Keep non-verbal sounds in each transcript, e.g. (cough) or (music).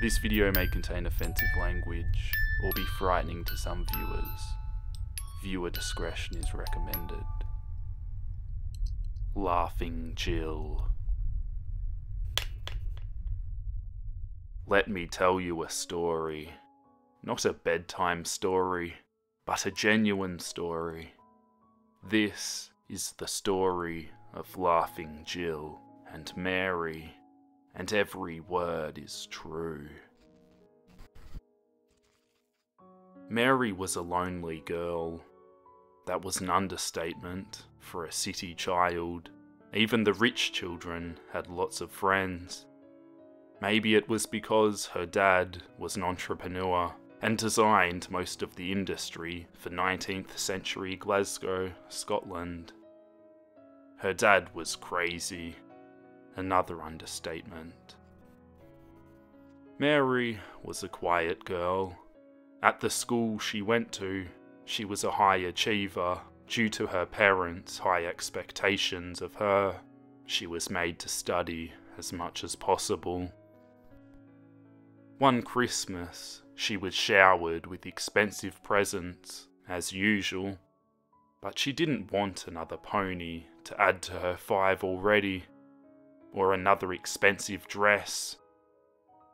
This video may contain offensive language or be frightening to some viewers. Viewer discretion is recommended. Laughing Jill. Let me tell you a story. Not a bedtime story, but a genuine story. This is the story of Laughing Jill and Mary, and every word is true. Mary was a lonely girl. That was an understatement for a city child. Even the rich children had lots of friends. Maybe it was because her dad was an entrepreneur and designed most of the industry for 19th century Glasgow, Scotland. Her dad was crazy, another understatement. Mary was a quiet girl. At the school she went to, she was a high achiever due to her parents' high expectations of her. She was made to study as much as possible. One Christmas, she was showered with expensive presents, as usual, but she didn't want another pony to add to her five already, or another expensive dress.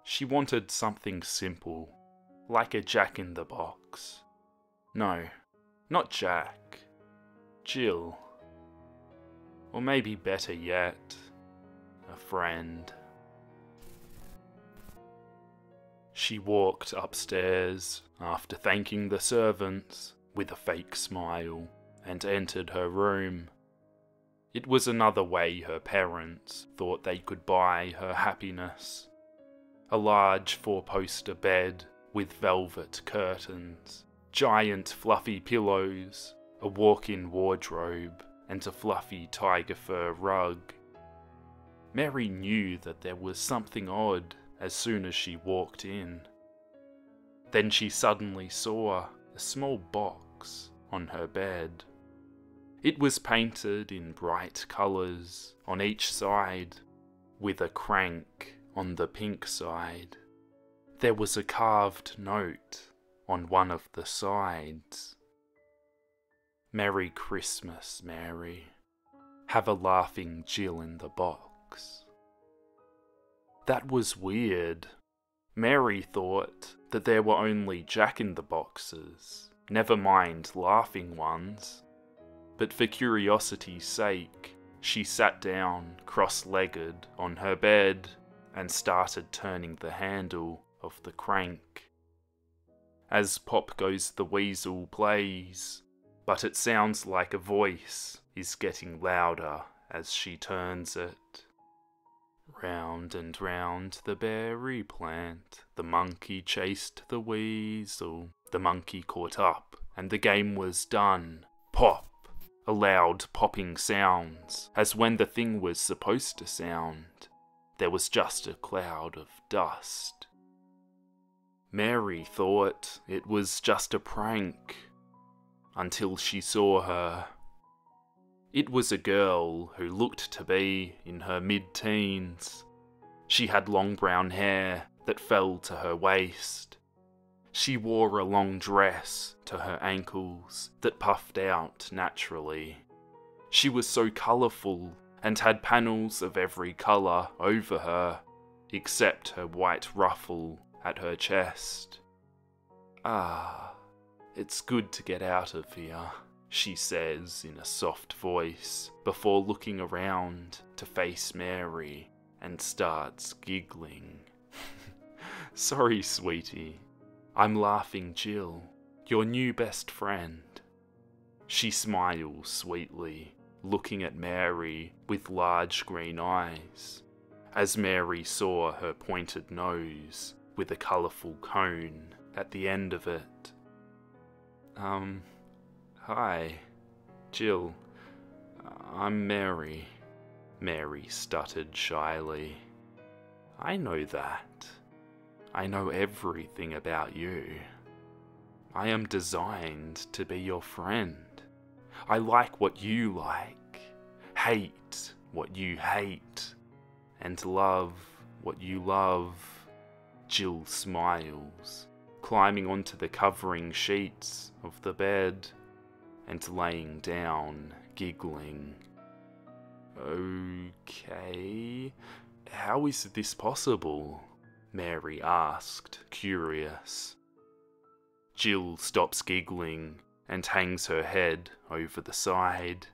She wanted something simple, like a Jack in the Box. No, not Jack. Jill. Or maybe better yet, a friend. She walked upstairs after thanking the servants with a fake smile and entered her room. It was another way her parents thought they could buy her happiness. A large four poster bed with velvet curtains, giant fluffy pillows, a walk in wardrobe, and a fluffy tiger fur rug. Mary knew that there was something odd as soon as she walked in. Then she suddenly saw a small box on her bed. It was painted in bright colours on each side, with a crank on the pink side. There was a carved note on one of the sides. Merry Christmas, Mary. Have a laughing Jill in the box. That was weird. Mary thought that there were only Jack in the boxes, never mind laughing ones. But for curiosity's sake, she sat down cross legged on her bed and started turning the handle of the crank. As Pop Goes the Weasel plays, but it sounds like a voice is getting louder as she turns it. Round and round the berry plant, the monkey chased the weasel. The monkey caught up, and the game was done. Pop! A loud popping sounds, as when the thing was supposed to sound. There was just a cloud of dust. Mary thought it was just a prank, until she saw her it was a girl who looked to be in her mid teens. She had long brown hair that fell to her waist. She wore a long dress to her ankles that puffed out naturally. She was so colourful and had panels of every colour over her, except her white ruffle at her chest. Ah, it's good to get out of here she says in a soft voice before looking around to face Mary and starts giggling. (laughs) Sorry, sweetie. I'm laughing Jill, your new best friend. She smiles sweetly, looking at Mary with large green eyes, as Mary saw her pointed nose with a colourful cone at the end of it. Um, Hi, Jill. I'm Mary. Mary stuttered shyly. I know that. I know everything about you. I am designed to be your friend. I like what you like, hate what you hate, and love what you love. Jill smiles, climbing onto the covering sheets of the bed and laying down, giggling. Okay, how is this possible? Mary asked, curious. Jill stops giggling and hangs her head over the side.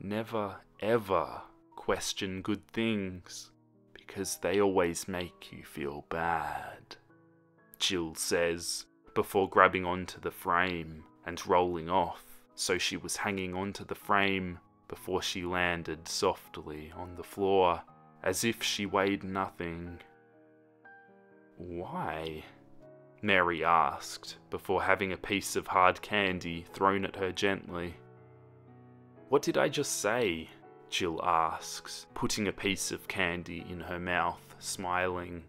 Never ever question good things because they always make you feel bad. Jill says before grabbing onto the frame and rolling off so she was hanging onto the frame before she landed softly on the floor as if she weighed nothing. Why? Mary asked before having a piece of hard candy thrown at her gently. What did I just say? Jill asks, putting a piece of candy in her mouth, smiling.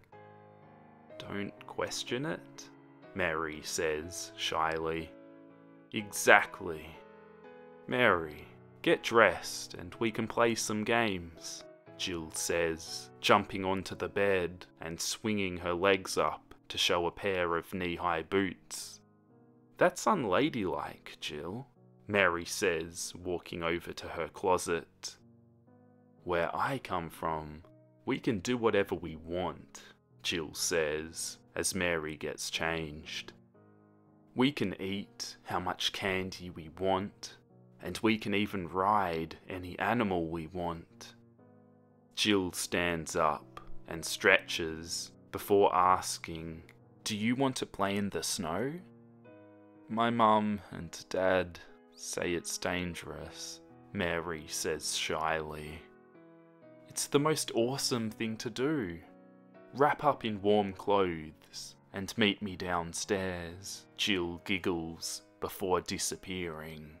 Don't question it, Mary says shyly. Exactly. Mary, get dressed and we can play some games, Jill says, jumping onto the bed and swinging her legs up to show a pair of knee high boots. That's unladylike, Jill, Mary says, walking over to her closet. Where I come from, we can do whatever we want, Jill says, as Mary gets changed. We can eat how much candy we want, and we can even ride any animal we want. Jill stands up and stretches before asking, Do you want to play in the snow? My mum and dad say it's dangerous, Mary says shyly. It's the most awesome thing to do. Wrap up in warm clothes and meet me downstairs, Jill giggles before disappearing.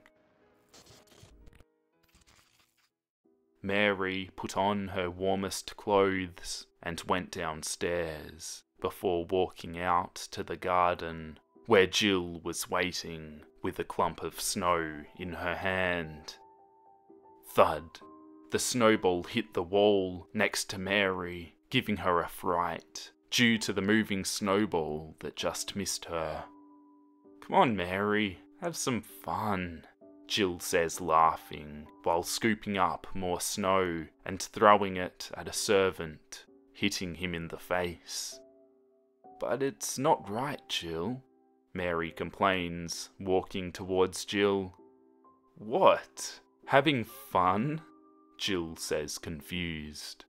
Mary put on her warmest clothes and went downstairs before walking out to the garden where Jill was waiting with a clump of snow in her hand. Thud! The snowball hit the wall next to Mary, giving her a fright due to the moving snowball that just missed her. Come on, Mary, have some fun. Jill says, laughing, while scooping up more snow and throwing it at a servant, hitting him in the face. But it's not right, Jill, Mary complains, walking towards Jill. What? Having fun? Jill says, confused.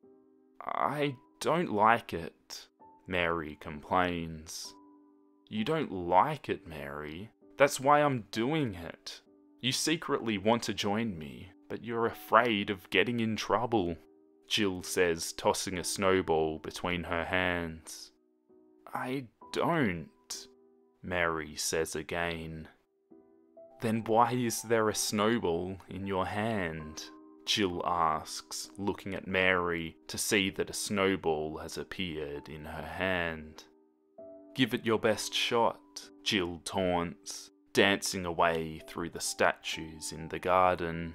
I don't like it, Mary complains. You don't like it, Mary. That's why I'm doing it. You secretly want to join me, but you're afraid of getting in trouble, Jill says, tossing a snowball between her hands. I don't, Mary says again. Then why is there a snowball in your hand? Jill asks, looking at Mary to see that a snowball has appeared in her hand. Give it your best shot, Jill taunts, dancing away through the statues in the garden.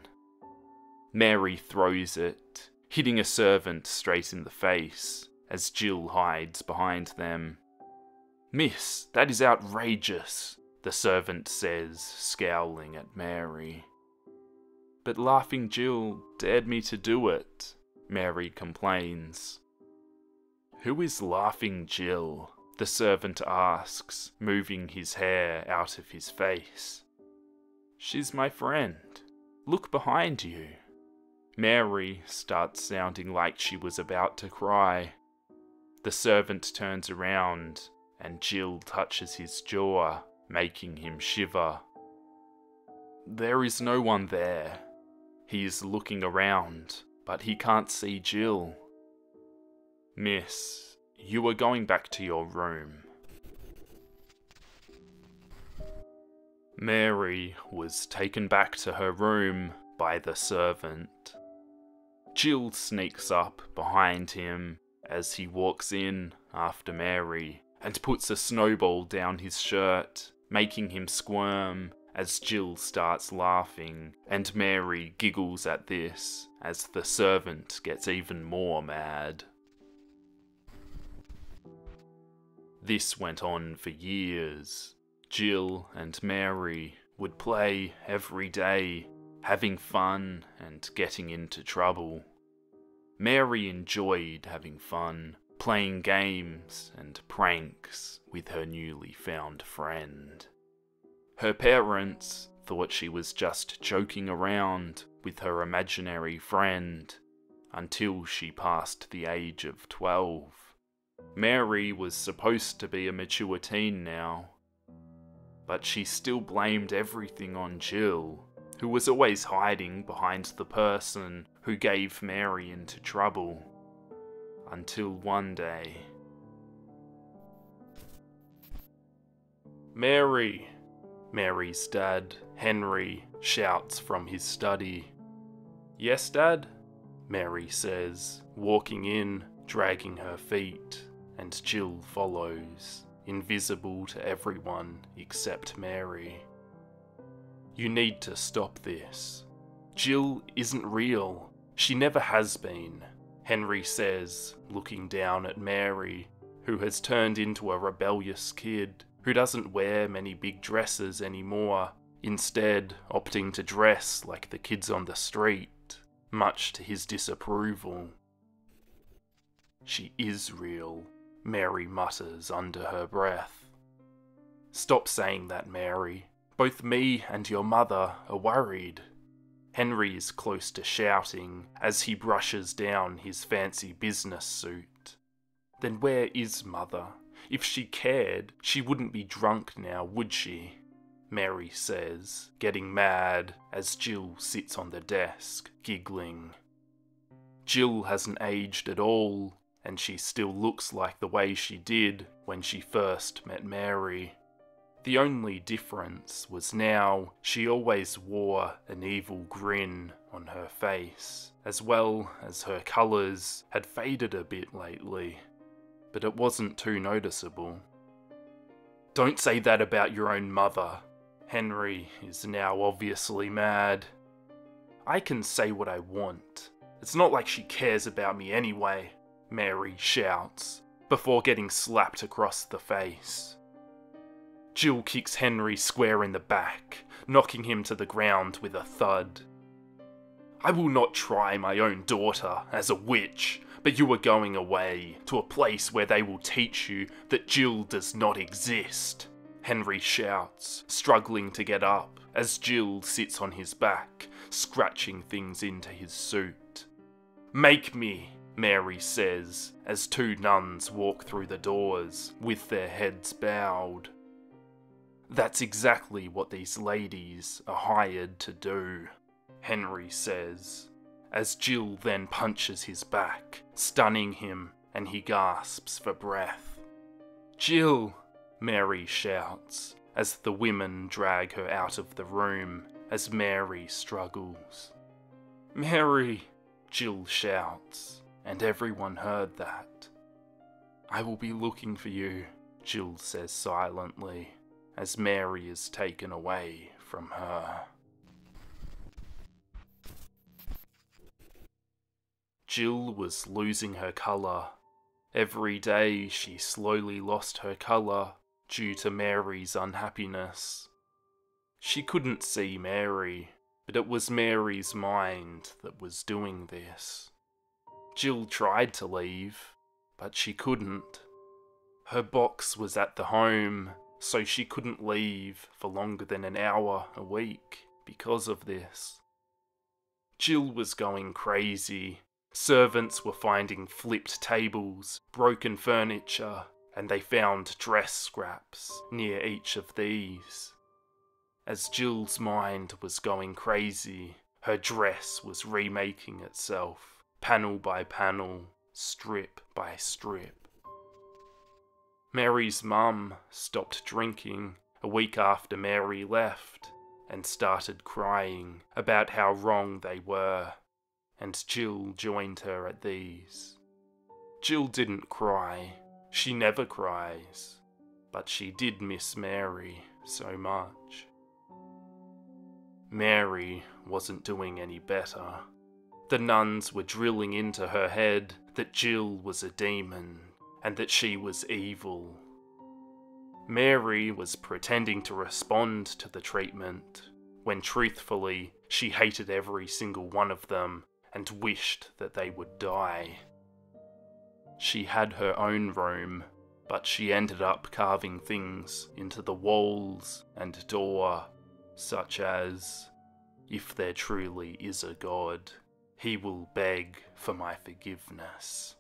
Mary throws it, hitting a servant straight in the face as Jill hides behind them. Miss, that is outrageous, the servant says, scowling at Mary. But Laughing Jill dared me to do it, Mary complains. Who is Laughing Jill? The servant asks, moving his hair out of his face. She's my friend. Look behind you. Mary starts sounding like she was about to cry. The servant turns around and Jill touches his jaw, making him shiver. There is no one there. He is looking around, but he can't see Jill. Miss, you are going back to your room. Mary was taken back to her room by the servant. Jill sneaks up behind him as he walks in after Mary and puts a snowball down his shirt, making him squirm as Jill starts laughing, and Mary giggles at this as the servant gets even more mad. This went on for years. Jill and Mary would play every day, having fun and getting into trouble. Mary enjoyed having fun, playing games and pranks with her newly found friend. Her parents thought she was just joking around with her imaginary friend until she passed the age of 12. Mary was supposed to be a mature teen now, but she still blamed everything on Jill, who was always hiding behind the person who gave Mary into trouble. Until one day. Mary! Mary's dad, Henry, shouts from his study. Yes, Dad? Mary says, walking in, dragging her feet, and Jill follows, invisible to everyone except Mary. You need to stop this. Jill isn't real. She never has been, Henry says, looking down at Mary, who has turned into a rebellious kid who doesn't wear many big dresses anymore, instead, opting to dress like the kids on the street much to his disapproval. She is real, Mary mutters under her breath. Stop saying that, Mary. Both me and your mother are worried. Henry is close to shouting as he brushes down his fancy business suit. Then where is mother? If she cared, she wouldn't be drunk now, would she? Mary says, getting mad as Jill sits on the desk, giggling. Jill hasn't aged at all, and she still looks like the way she did when she first met Mary. The only difference was now she always wore an evil grin on her face, as well as her colours had faded a bit lately, but it wasn't too noticeable. Don't say that about your own mother, Henry is now obviously mad. I can say what I want. It's not like she cares about me anyway, Mary shouts, before getting slapped across the face. Jill kicks Henry square in the back, knocking him to the ground with a thud. I will not try my own daughter as a witch, but you are going away to a place where they will teach you that Jill does not exist. Henry shouts, struggling to get up, as Jill sits on his back, scratching things into his suit. Make me, Mary says, as two nuns walk through the doors, with their heads bowed. That's exactly what these ladies are hired to do, Henry says, as Jill then punches his back, stunning him, and he gasps for breath. Jill, Mary shouts as the women drag her out of the room as Mary struggles. Mary! Jill shouts, and everyone heard that. I will be looking for you, Jill says silently, as Mary is taken away from her. Jill was losing her colour. Every day she slowly lost her colour due to Mary's unhappiness. She couldn't see Mary, but it was Mary's mind that was doing this. Jill tried to leave, but she couldn't. Her box was at the home, so she couldn't leave for longer than an hour a week because of this. Jill was going crazy. Servants were finding flipped tables, broken furniture, and they found dress scraps near each of these. As Jill's mind was going crazy, her dress was remaking itself, panel by panel, strip by strip. Mary's mum stopped drinking a week after Mary left and started crying about how wrong they were, and Jill joined her at these. Jill didn't cry, she never cries, but she did miss Mary so much. Mary wasn't doing any better. The nuns were drilling into her head that Jill was a demon and that she was evil, Mary was pretending to respond to the treatment, when truthfully, she hated every single one of them and wished that they would die. She had her own room, but she ended up carving things into the walls and door, such as, If there truly is a God, he will beg for my forgiveness.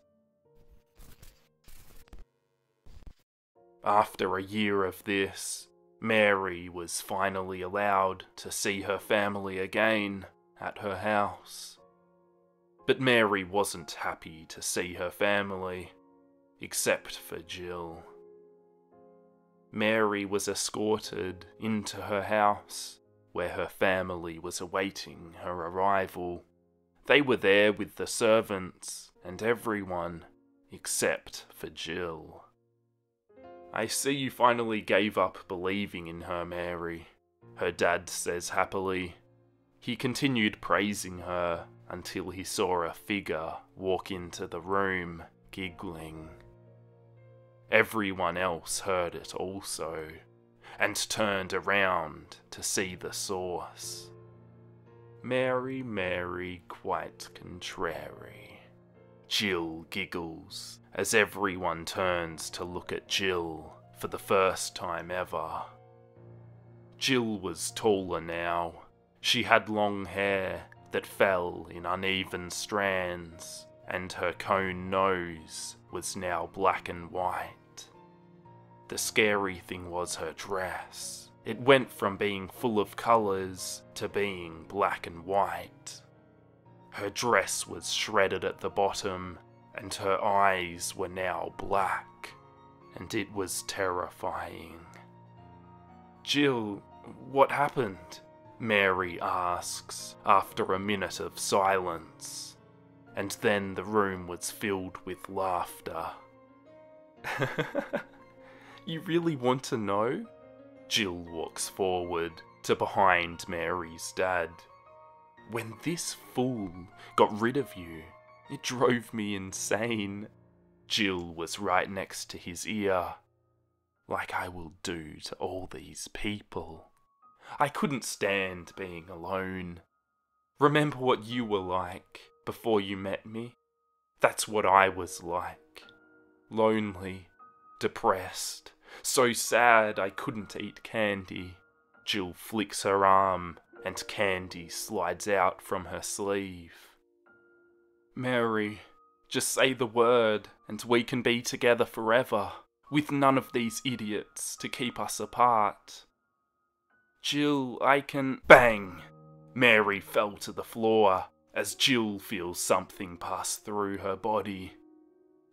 After a year of this, Mary was finally allowed to see her family again at her house. But Mary wasn't happy to see her family, except for Jill. Mary was escorted into her house, where her family was awaiting her arrival. They were there with the servants and everyone except for Jill. I see you finally gave up believing in her, Mary, her dad says happily. He continued praising her until he saw a figure walk into the room, giggling. Everyone else heard it also, and turned around to see the source. Mary, Mary, quite contrary. Jill giggles as everyone turns to look at Jill for the first time ever. Jill was taller now. She had long hair that fell in uneven strands, and her cone nose was now black and white. The scary thing was her dress. It went from being full of colours to being black and white. Her dress was shredded at the bottom and her eyes were now black, and it was terrifying. Jill, what happened? Mary asks after a minute of silence, and then the room was filled with laughter. (laughs) you really want to know? Jill walks forward to behind Mary's dad. When this fool got rid of you, it drove me insane. Jill was right next to his ear, like I will do to all these people. I couldn't stand being alone. Remember what you were like before you met me? That's what I was like. Lonely, depressed, so sad I couldn't eat candy. Jill flicks her arm and candy slides out from her sleeve. Mary, just say the word, and we can be together forever, with none of these idiots to keep us apart. Jill, I can. Bang! Mary fell to the floor as Jill feels something pass through her body.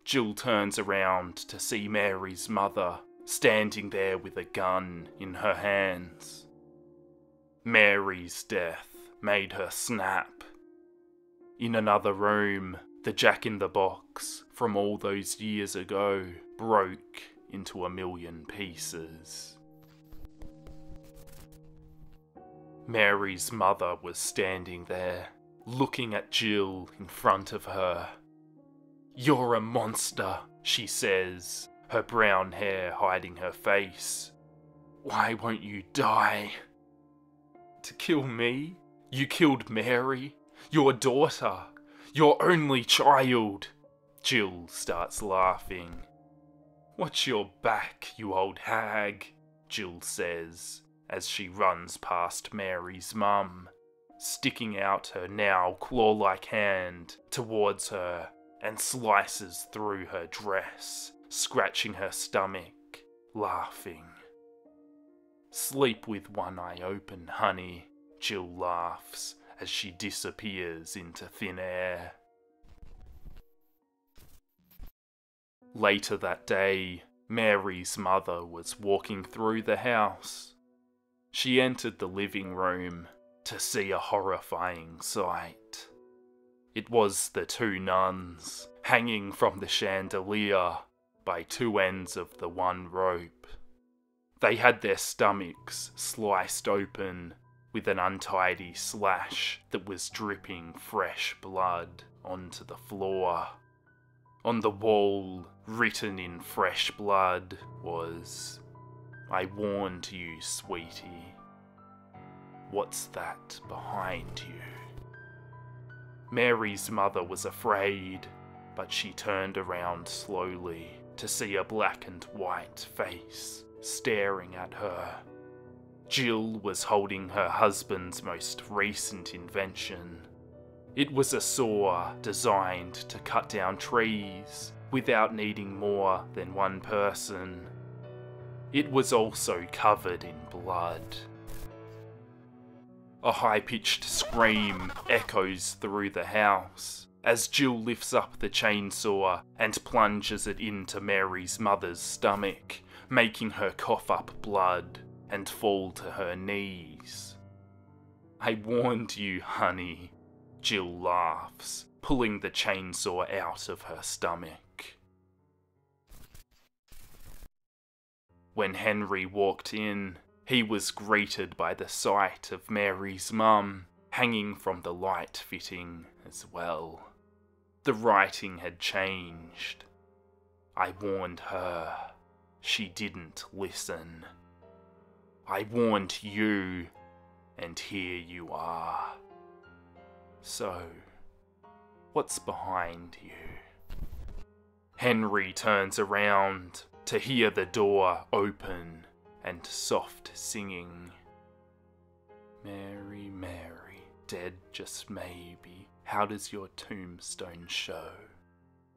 Jill turns around to see Mary's mother standing there with a gun in her hands. Mary's death made her snap in another room, the jack in the box from all those years ago broke into a million pieces. Mary's mother was standing there, looking at Jill in front of her. You're a monster, she says, her brown hair hiding her face. Why won't you die? To kill me? You killed Mary? Your daughter, your only child. Jill starts laughing. Watch your back, you old hag, Jill says as she runs past Mary's mum, sticking out her now claw like hand towards her and slices through her dress, scratching her stomach, laughing. Sleep with one eye open, honey, Jill laughs as she disappears into thin air. Later that day, Mary's mother was walking through the house. She entered the living room to see a horrifying sight. It was the two nuns hanging from the chandelier by two ends of the one rope. They had their stomachs sliced open with an untidy slash that was dripping fresh blood onto the floor. On the wall, written in fresh blood, was I warned you, sweetie. What's that behind you? Mary's mother was afraid, but she turned around slowly to see a black and white face staring at her. Jill was holding her husband's most recent invention. It was a saw designed to cut down trees without needing more than one person. It was also covered in blood. A high pitched scream echoes through the house as Jill lifts up the chainsaw and plunges it into Mary's mother's stomach, making her cough up blood and fall to her knees. I warned you, honey, Jill laughs, pulling the chainsaw out of her stomach. When Henry walked in, he was greeted by the sight of Mary's mum hanging from the light fitting as well. The writing had changed. I warned her. She didn't listen. I warned you, and here you are. So, what's behind you? Henry turns around to hear the door open and soft singing. Mary, Mary, dead just maybe, how does your tombstone show?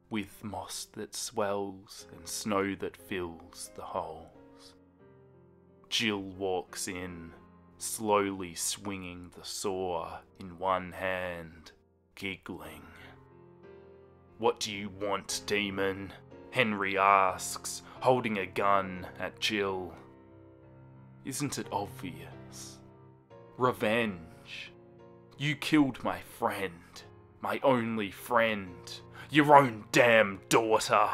With moss that swells and snow that fills the holes. Jill walks in, slowly swinging the saw in one hand, giggling. What do you want, demon? Henry asks, holding a gun at Jill. Isn't it obvious? Revenge. You killed my friend, my only friend, your own damn daughter,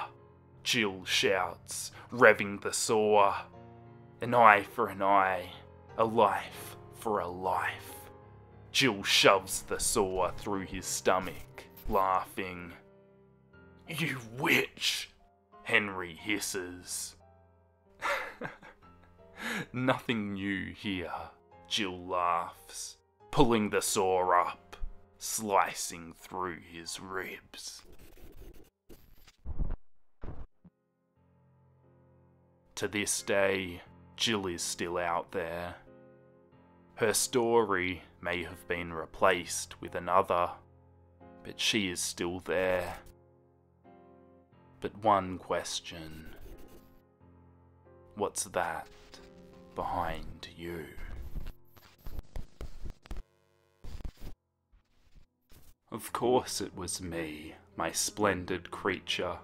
Jill shouts, revving the saw. An eye for an eye, a life for a life. Jill shoves the saw through his stomach, laughing. You witch! Henry hisses. (laughs) Nothing new here, Jill laughs, pulling the saw up, slicing through his ribs. To this day, Jill is still out there. Her story may have been replaced with another, but she is still there. But one question. What's that? behind you. Of course it was me, my splendid creature.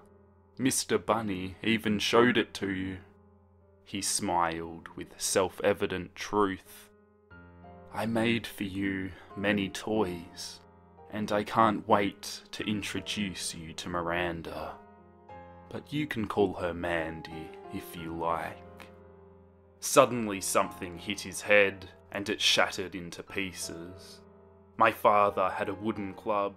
Mr. Bunny even showed it to you. He smiled with self evident truth. I made for you many toys, and I can't wait to introduce you to Miranda. But you can call her Mandy if you like. Suddenly something hit his head, and it shattered into pieces. My father had a wooden club,